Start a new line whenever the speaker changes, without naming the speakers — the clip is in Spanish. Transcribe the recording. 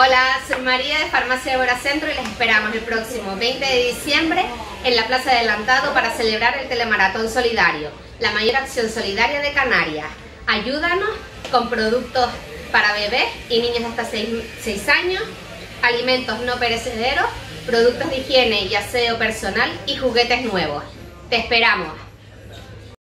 Hola, soy María de Farmacia de Centro y les esperamos el próximo 20 de diciembre en la Plaza Adelantado para celebrar el Telemaratón Solidario, la mayor acción solidaria de Canarias. Ayúdanos con productos para bebés y niños hasta 6, años, alimentos no perecederos, productos de higiene y aseo personal y juguetes nuevos. ¡Te esperamos!